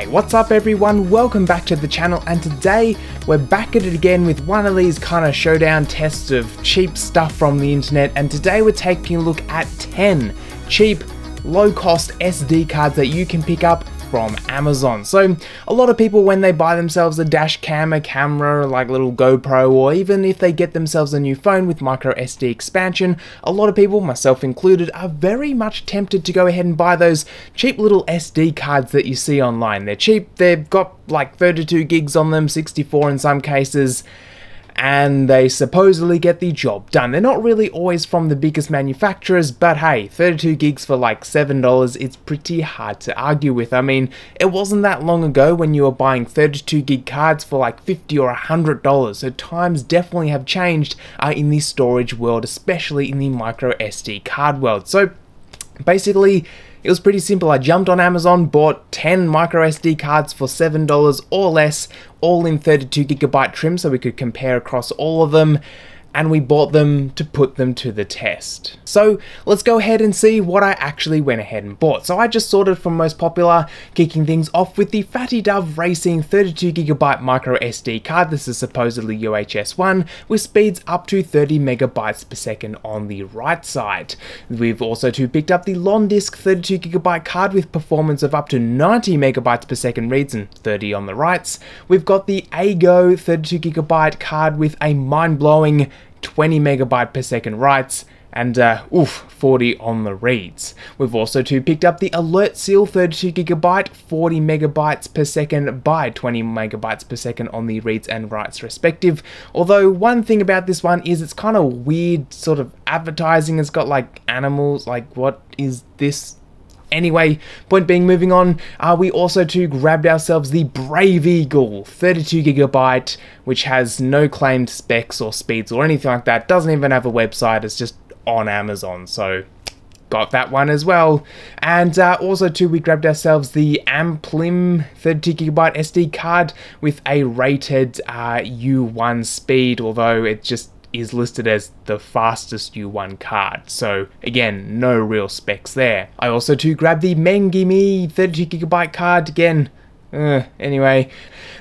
Hey, what's up everyone? Welcome back to the channel and today we're back at it again with one of these kind of showdown tests of cheap stuff from the internet and today we're taking a look at 10 cheap low cost SD cards that you can pick up from Amazon. So a lot of people when they buy themselves a dash cam, a camera, like little GoPro, or even if they get themselves a new phone with micro SD expansion, a lot of people, myself included, are very much tempted to go ahead and buy those cheap little SD cards that you see online. They're cheap, they've got like 32 gigs on them, 64 in some cases, and they supposedly get the job done. They're not really always from the biggest manufacturers, but hey, 32 gigs for like $7, it's pretty hard to argue with. I mean, it wasn't that long ago when you were buying 32 gig cards for like 50 or $100, so times definitely have changed uh, in the storage world, especially in the micro SD card world. So basically, it was pretty simple. I jumped on Amazon, bought 10 micro SD cards for $7 or less, all in 32GB trim so we could compare across all of them and we bought them to put them to the test. So let's go ahead and see what I actually went ahead and bought. So I just sorted from most popular, kicking things off with the Fatty Dove Racing 32GB micro SD card. This is supposedly UHS 1 with speeds up to 30 megabytes per second on the right side. We've also too picked up the Londisk 32GB card with performance of up to 90 megabytes per second reads and 30 on the writes. We've got the AEGO 32GB card with a mind-blowing 20 megabyte per second writes, and uh, oof, 40 on the reads. We've also too picked up the Alert Seal 32GB, 40 megabytes per second by 20 megabytes per second on the reads and writes respective. Although one thing about this one is it's kind of weird sort of advertising. It's got like animals, like what is this Anyway, point being, moving on, uh, we also too grabbed ourselves the Brave Eagle 32GB, which has no claimed specs or speeds or anything like that. Doesn't even have a website, it's just on Amazon, so got that one as well. And uh, also too, we grabbed ourselves the Amplim 32GB SD card with a rated uh, U1 speed, although it just is listed as the fastest U1 card, so again, no real specs there. I also too grabbed the Mengimi 32GB card, again, uh, anyway.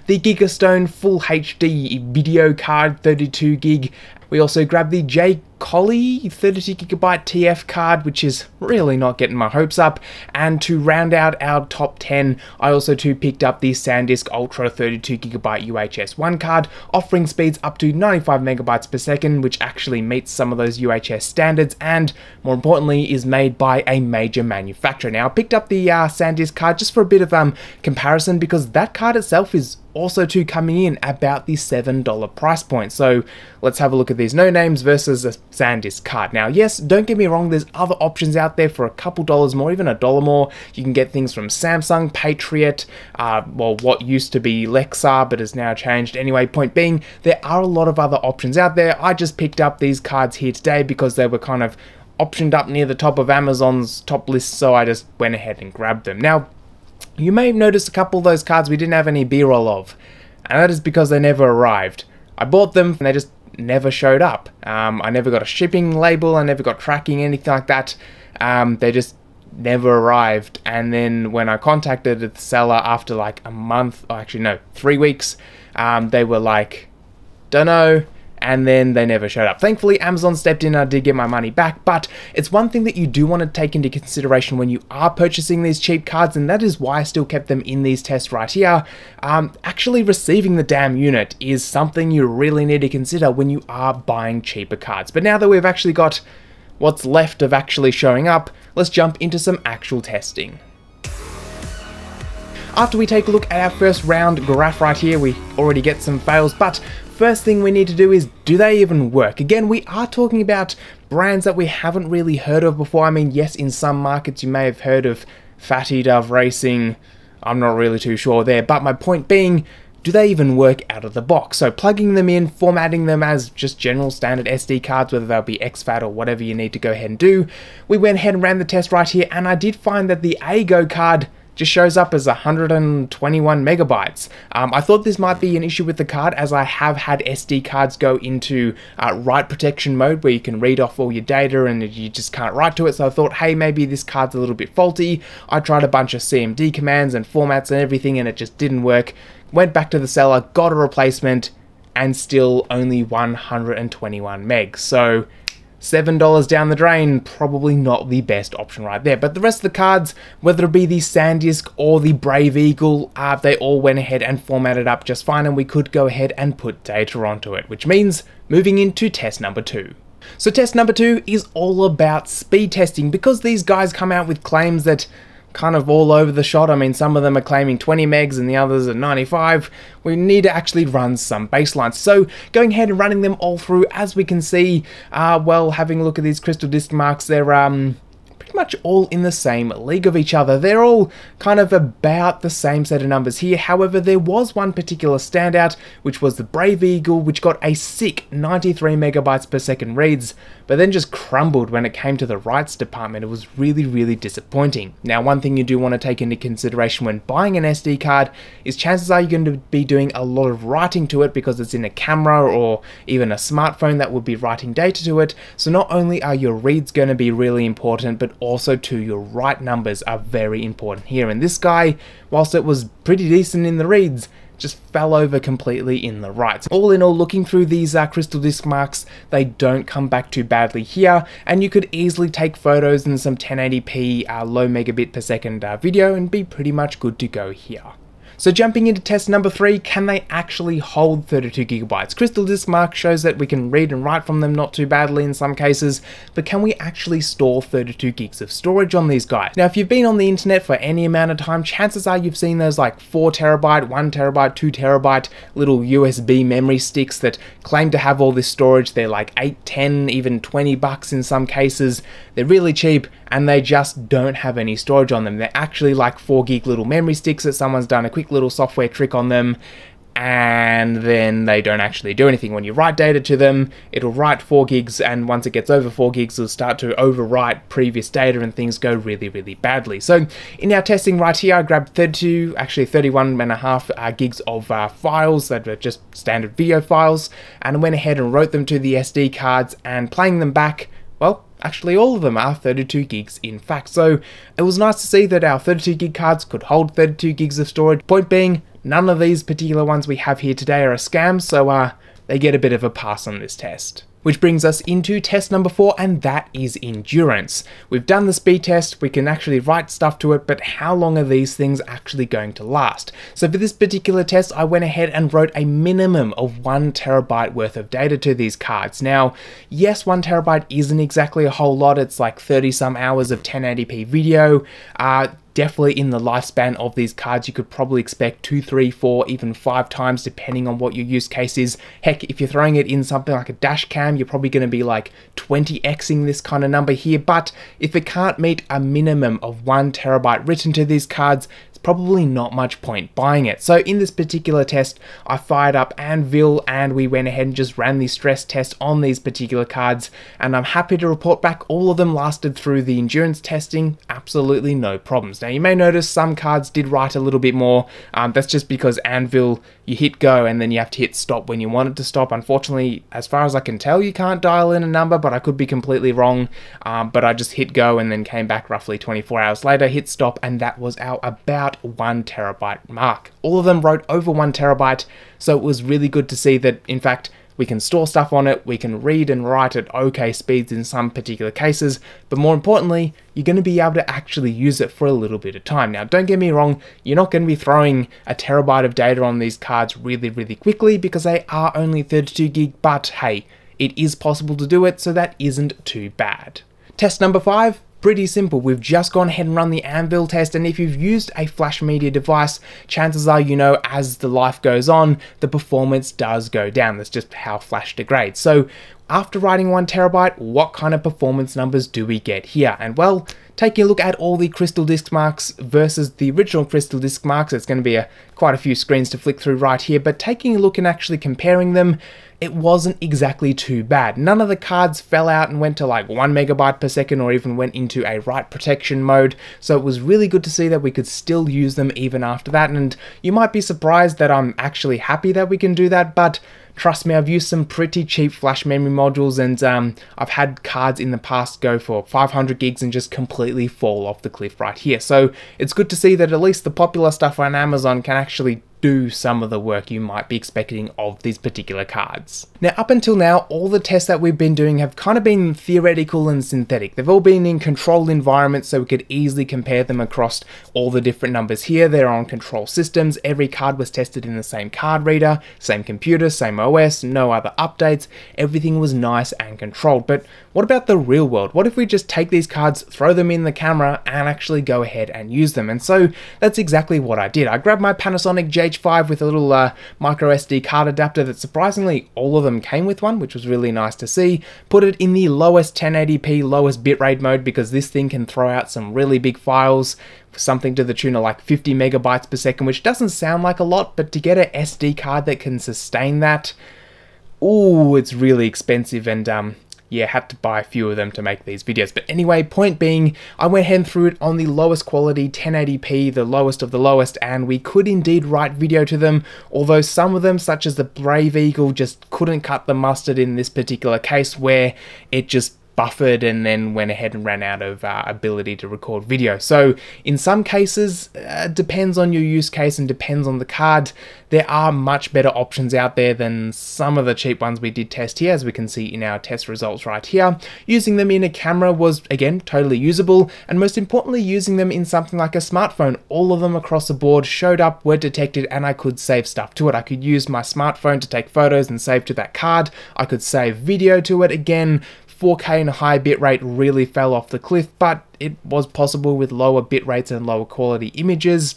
The Gigastone Full HD video card 32 gig. We also grabbed the J Coli 32GB TF card, which is really not getting my hopes up. And to round out our top 10, I also too picked up the SanDisk Ultra 32GB UHS 1 card, offering speeds up to 95 megabytes per second, which actually meets some of those UHS standards, and more importantly, is made by a major manufacturer. Now, I picked up the uh, SanDisk card just for a bit of um, comparison because that card itself is also too coming in about the $7 price point. So let's have a look at these no names versus a SanDisk card. Now, yes, don't get me wrong, there's other options out there for a couple dollars more, even a dollar more. You can get things from Samsung, Patriot, uh, well, what used to be Lexar, but has now changed. Anyway, point being, there are a lot of other options out there. I just picked up these cards here today because they were kind of optioned up near the top of Amazon's top list, so I just went ahead and grabbed them. Now, you may have noticed a couple of those cards we didn't have any b-roll of, and that is because they never arrived. I bought them and they just never showed up. Um, I never got a shipping label, I never got tracking, anything like that. Um, they just never arrived. And then when I contacted the seller after like a month, or actually no, three weeks, um, they were like, don't know, and then they never showed up. Thankfully, Amazon stepped in and I did get my money back, but it's one thing that you do want to take into consideration when you are purchasing these cheap cards, and that is why I still kept them in these tests right here. Um, actually receiving the damn unit is something you really need to consider when you are buying cheaper cards. But now that we've actually got what's left of actually showing up, let's jump into some actual testing. After we take a look at our first round graph right here, we already get some fails, but first thing we need to do is, do they even work? Again, we are talking about brands that we haven't really heard of before. I mean, yes, in some markets you may have heard of Fatty Dove Racing, I'm not really too sure there, but my point being, do they even work out of the box? So plugging them in, formatting them as just general standard SD cards, whether they'll be exFAT or whatever you need to go ahead and do, we went ahead and ran the test right here, and I did find that the AEGO card just shows up as 121 megabytes. Um, I thought this might be an issue with the card as I have had SD cards go into uh, write protection mode where you can read off all your data and you just can't write to it. So I thought, hey, maybe this card's a little bit faulty. I tried a bunch of CMD commands and formats and everything and it just didn't work. Went back to the seller, got a replacement, and still only 121 megs. So $7 down the drain, probably not the best option right there. But the rest of the cards, whether it be the SanDisk or the Brave Eagle, uh, they all went ahead and formatted up just fine and we could go ahead and put data onto it, which means moving into test number two. So test number two is all about speed testing because these guys come out with claims that kind of all over the shot. I mean, some of them are claiming 20 megs and the others are 95. We need to actually run some baselines. So going ahead and running them all through, as we can see, uh, well, having a look at these CrystalDiskMarks, they're um, much all in the same league of each other. They're all kind of about the same set of numbers here. However, there was one particular standout, which was the Brave Eagle, which got a sick 93 megabytes per second reads, but then just crumbled when it came to the writes department. It was really, really disappointing. Now, one thing you do want to take into consideration when buying an SD card is chances are you're going to be doing a lot of writing to it because it's in a camera or even a smartphone that would be writing data to it. So not only are your reads going to be really important, but also to your right numbers are very important here. And this guy, whilst it was pretty decent in the reads, just fell over completely in the writes. All in all, looking through these uh, CrystalDiskMarks, they don't come back too badly here, and you could easily take photos in some 1080p uh, low megabit per second uh, video and be pretty much good to go here. So jumping into test number three, can they actually hold 32 gigabytes? CrystalDiskMark shows that we can read and write from them not too badly in some cases, but can we actually store 32 gigs of storage on these guys? Now, if you've been on the internet for any amount of time, chances are you've seen those like 4 terabyte, 1 terabyte, 2 terabyte little USB memory sticks that claim to have all this storage. They're like 8, 10, even 20 bucks in some cases. They're really cheap and they just don't have any storage on them. They're actually like 4 gig little memory sticks that someone's done a quick little software trick on them and then they don't actually do anything. When you write data to them, it'll write 4 gigs, and once it gets over 4 gigs, it'll start to overwrite previous data, and things go really, really badly. So, in our testing right here, I grabbed 32, actually 31 and a half uh, gigs of uh, files that are just standard video files, and went ahead and wrote them to the SD cards, and playing them back, well, Actually, all of them are 32 gigs in fact, so it was nice to see that our 32 gig cards could hold 32 gigs of storage. Point being, none of these particular ones we have here today are a scam, so uh, they get a bit of a pass on this test. Which brings us into test number four, and that is endurance. We've done the speed test, we can actually write stuff to it, but how long are these things actually going to last? So for this particular test, I went ahead and wrote a minimum of one terabyte worth of data to these cards. Now, yes, one terabyte isn't exactly a whole lot, it's like 30 some hours of 1080p video. Uh, definitely in the lifespan of these cards, you could probably expect two, three, four, even five times, depending on what your use case is. Heck, if you're throwing it in something like a dash cam, you're probably going to be like 20xing this kind of number here. But if it can't meet a minimum of one terabyte written to these cards, probably not much point buying it. So in this particular test, I fired up Anvil and we went ahead and just ran the stress test on these particular cards and I'm happy to report back all of them lasted through the endurance testing, absolutely no problems. Now you may notice some cards did write a little bit more, um, that's just because Anvil, you hit go and then you have to hit stop when you want it to stop. Unfortunately, as far as I can tell, you can't dial in a number, but I could be completely wrong. Um, but I just hit go and then came back roughly 24 hours later, hit stop, and that was our about about one terabyte mark. All of them wrote over one terabyte, so it was really good to see that, in fact, we can store stuff on it, we can read and write at okay speeds in some particular cases, but more importantly, you're going to be able to actually use it for a little bit of time. Now, don't get me wrong, you're not going to be throwing a terabyte of data on these cards really, really quickly because they are only 32 gig, but hey, it is possible to do it, so that isn't too bad. Test number five, Pretty simple, we've just gone ahead and run the Anvil test and if you've used a flash media device, chances are you know as the life goes on, the performance does go down. That's just how flash degrades. So after writing one terabyte, what kind of performance numbers do we get here? And well, taking a look at all the CrystalDiskMarks versus the original CrystalDiskMarks, it's going to be a, quite a few screens to flick through right here, but taking a look and actually comparing them, it wasn't exactly too bad. None of the cards fell out and went to like 1 megabyte per second or even went into a write protection mode, so it was really good to see that we could still use them even after that, and you might be surprised that I'm actually happy that we can do that, but Trust me, I've used some pretty cheap flash memory modules and um, I've had cards in the past go for 500 gigs and just completely fall off the cliff right here. So it's good to see that at least the popular stuff on Amazon can actually do some of the work you might be expecting of these particular cards. Now up until now, all the tests that we've been doing have kind of been theoretical and synthetic. They've all been in controlled environments so we could easily compare them across all the different numbers here. They're on control systems, every card was tested in the same card reader, same computer, same OS, no other updates, everything was nice and controlled. But what about the real world? What if we just take these cards, throw them in the camera, and actually go ahead and use them? And so that's exactly what I did. I grabbed my Panasonic GH5 with a little uh, micro SD card adapter that surprisingly all of them came with one, which was really nice to see. Put it in the lowest 1080p, lowest bitrate mode because this thing can throw out some really big files something to the tune of like 50 megabytes per second, which doesn't sound like a lot, but to get an SD card that can sustain that, ooh, it's really expensive and um, yeah, had to buy a few of them to make these videos. But anyway, point being, I went ahead through it on the lowest quality 1080p, the lowest of the lowest, and we could indeed write video to them, although some of them, such as the Brave Eagle, just couldn't cut the mustard in this particular case where it just buffered and then went ahead and ran out of uh, ability to record video. So in some cases, uh, depends on your use case and depends on the card. There are much better options out there than some of the cheap ones we did test here, as we can see in our test results right here. Using them in a camera was, again, totally usable, and most importantly, using them in something like a smartphone. All of them across the board showed up, were detected, and I could save stuff to it. I could use my smartphone to take photos and save to that card. I could save video to it. Again, 4K and high bitrate really fell off the cliff, but it was possible with lower bit rates and lower quality images.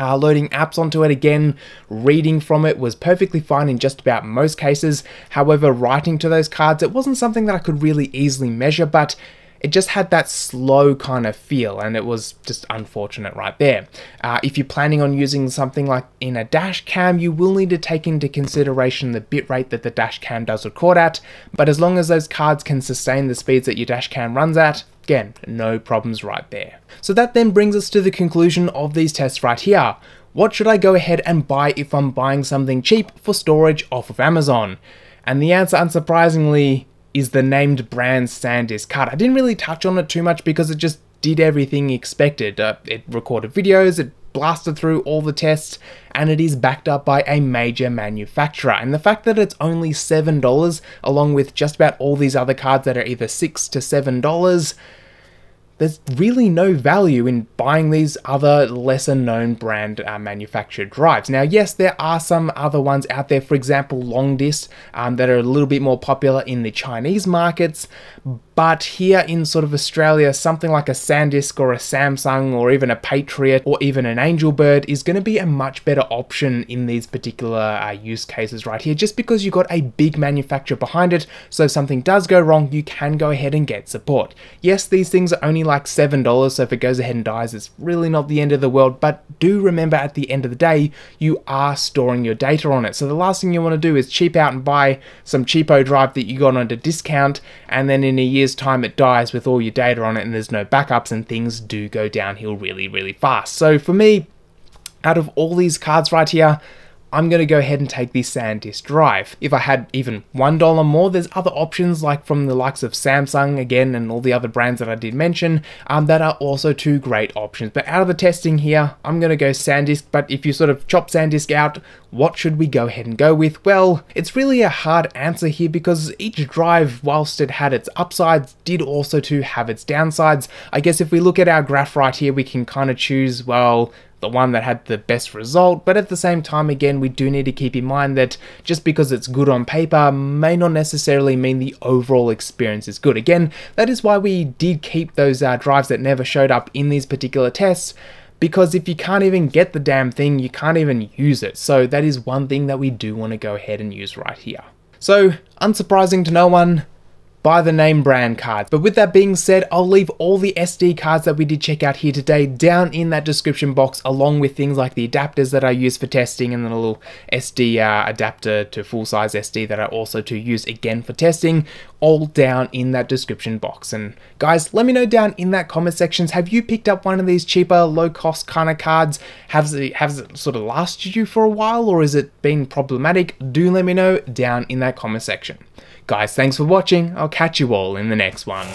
Uh, loading apps onto it again, reading from it was perfectly fine in just about most cases. However, writing to those cards, it wasn't something that I could really easily measure, but it just had that slow kind of feel and it was just unfortunate right there. Uh, if you're planning on using something like in a dash cam, you will need to take into consideration the bitrate that the dash cam does record at, but as long as those cards can sustain the speeds that your dash cam runs at, again, no problems right there. So that then brings us to the conclusion of these tests right here. What should I go ahead and buy if I'm buying something cheap for storage off of Amazon? And the answer, unsurprisingly, is the named brand SanDisk card. I didn't really touch on it too much because it just did everything expected. Uh, it recorded videos, it blasted through all the tests, and it is backed up by a major manufacturer. And the fact that it's only $7, along with just about all these other cards that are either 6 to $7, there's really no value in buying these other lesser known brand uh, manufactured drives. Now, yes, there are some other ones out there, for example, Londisk, um, that are a little bit more popular in the Chinese markets, but here in sort of Australia, something like a SanDisk or a Samsung or even a Patriot or even an Angelbird is going to be a much better option in these particular uh, use cases right here, just because you've got a big manufacturer behind it. So if something does go wrong, you can go ahead and get support. Yes, these things are only like $7, so if it goes ahead and dies, it's really not the end of the world, but do remember at the end of the day, you are storing your data on it. So the last thing you want to do is cheap out and buy some cheapo drive that you got on a discount, and then in a year's time it dies with all your data on it and there's no backups and things do go downhill really, really fast. So for me, out of all these cards right here, I'm going to go ahead and take the SanDisk drive. If I had even $1 more, there's other options like from the likes of Samsung again and all the other brands that I did mention um, that are also two great options. But out of the testing here, I'm going to go SanDisk, but if you sort of chop SanDisk out, what should we go ahead and go with? Well, it's really a hard answer here because each drive, whilst it had its upsides, did also to have its downsides. I guess if we look at our graph right here, we can kind of choose, well, the one that had the best result, but at the same time, again, we do need to keep in mind that just because it's good on paper may not necessarily mean the overall experience is good. Again, that is why we did keep those uh, drives that never showed up in these particular tests, because if you can't even get the damn thing, you can't even use it. So that is one thing that we do want to go ahead and use right here. So, unsurprising to no one, the name brand cards. But with that being said, I'll leave all the SD cards that we did check out here today down in that description box along with things like the adapters that I use for testing and then a little SD uh, adapter to full-size SD that I also to use again for testing all down in that description box. And guys, let me know down in that comment sections, have you picked up one of these cheaper, low cost kind of cards? Has it, has it sort of lasted you for a while or is it been problematic? Do let me know down in that comment section. Guys, thanks for watching. I'll catch you all in the next one.